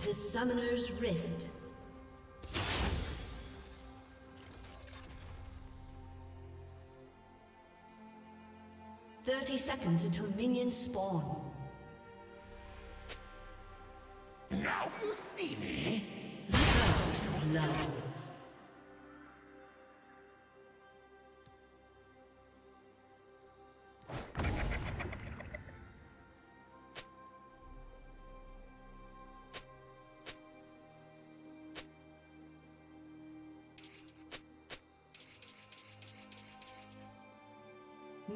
to Summoner's Rift. Thirty seconds until minions spawn. Now you see me. First blood.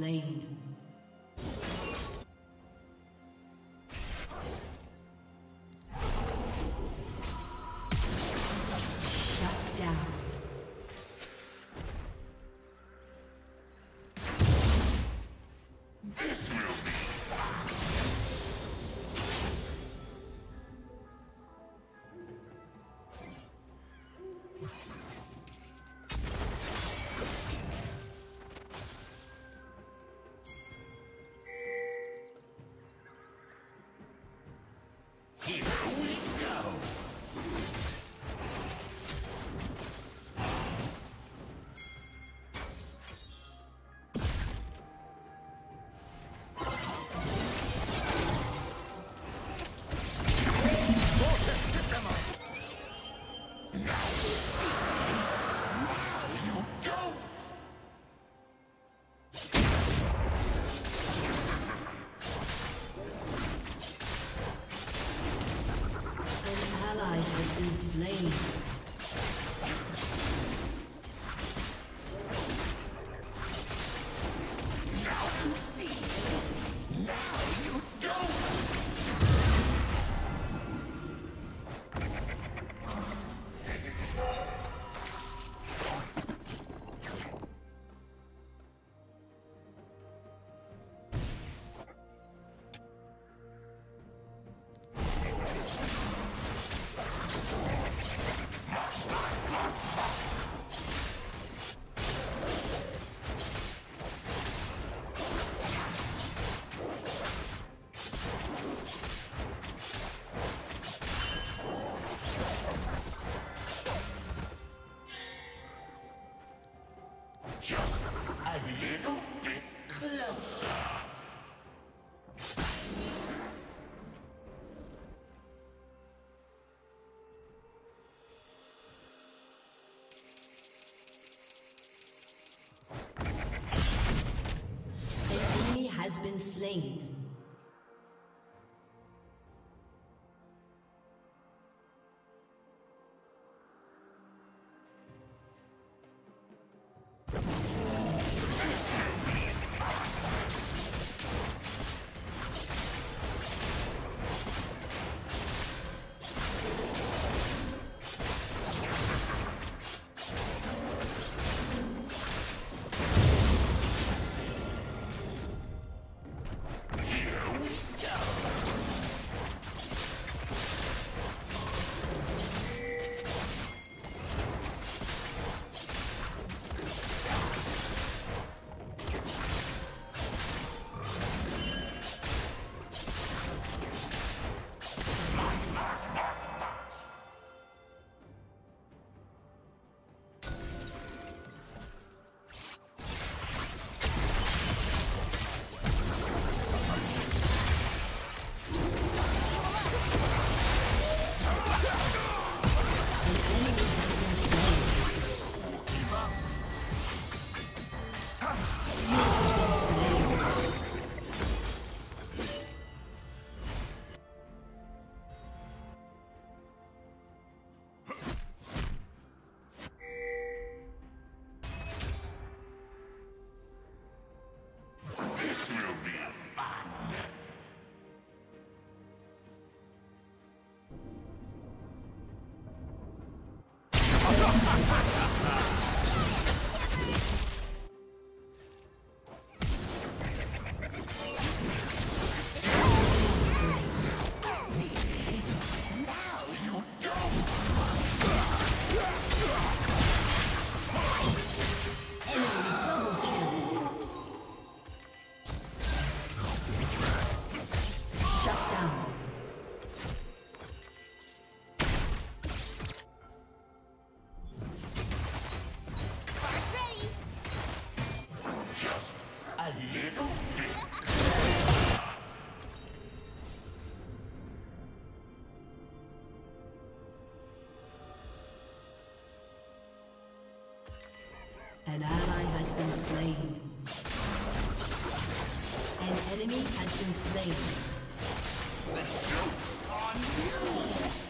Slain. Enemy has been slain. The joke's on you!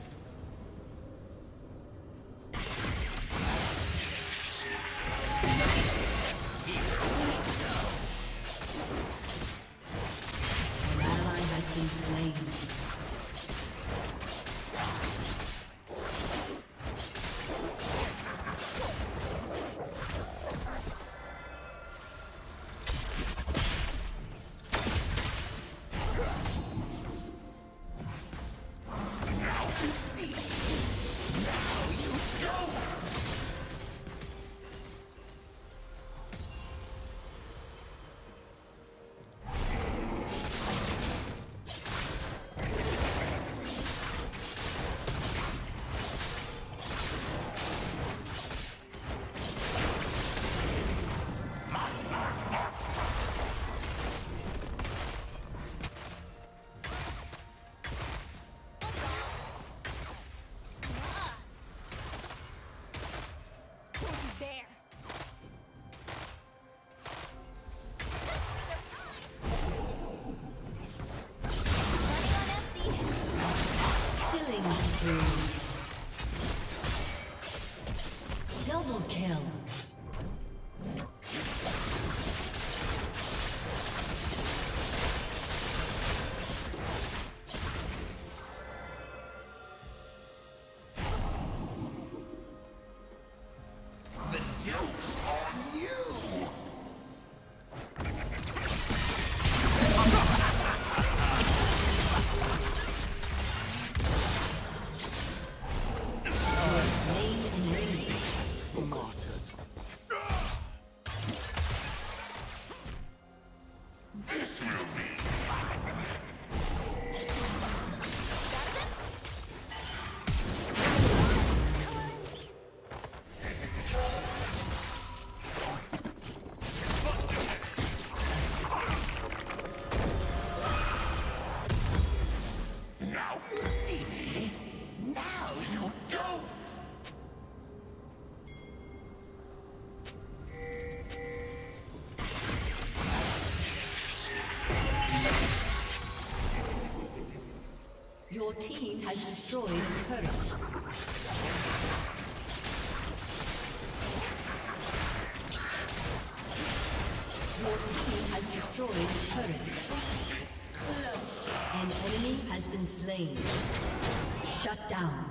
Double kill. Team has destroyed a turret. Your team has destroyed a turret. An enemy has been slain. Shut down.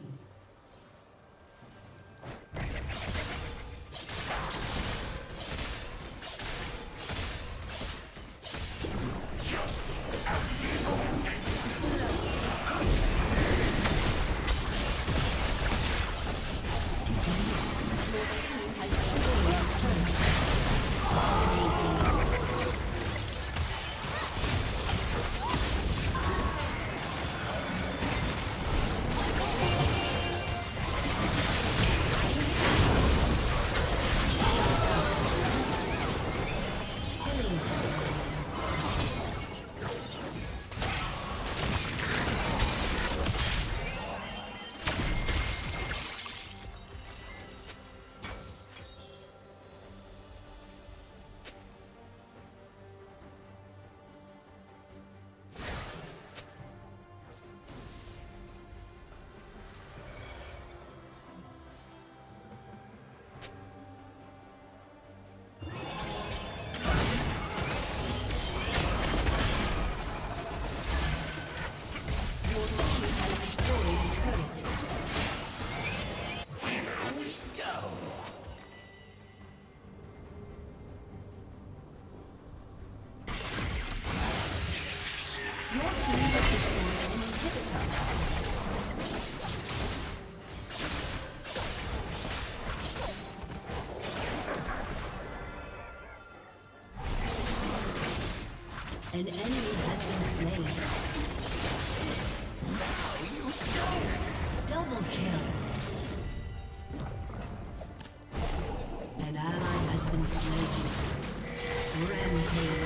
An enemy has been slain. Now you die. Double kill. An ally has been slain. Rampage.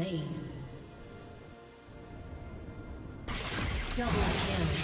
slain. Double kill.